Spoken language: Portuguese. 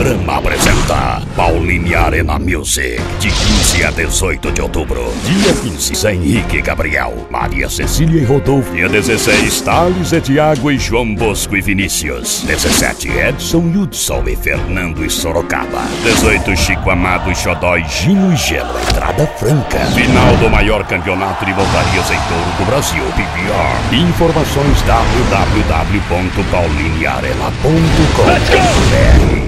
Brahma apresenta Pauline Arena Music. De 15 a 18 de outubro. Dia 15, Zé Henrique Gabriel. Maria Cecília e Rodolfo. Dia 16, Thales e Tiago e João Bosco e Vinícius. 17, Edson Hudson e Fernando e Sorocaba. 18, Chico Amado e Xodói, Gino e Gelo. Entrada franca. Final do maior campeonato de voltarias em touro do Brasil, PBR. Informações www.paulinearena.com.br